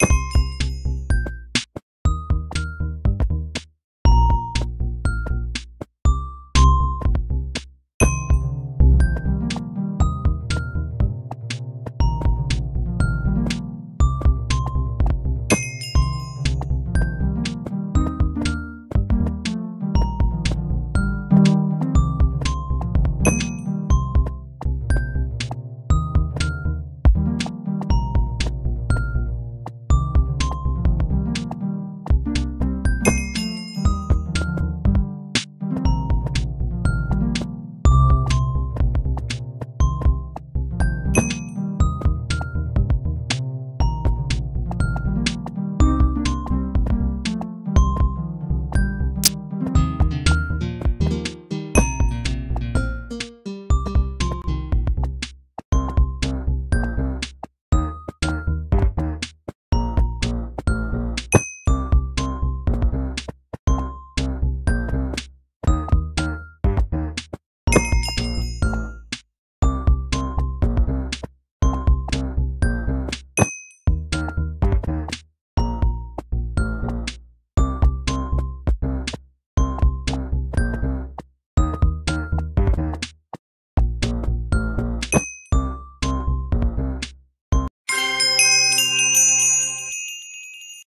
you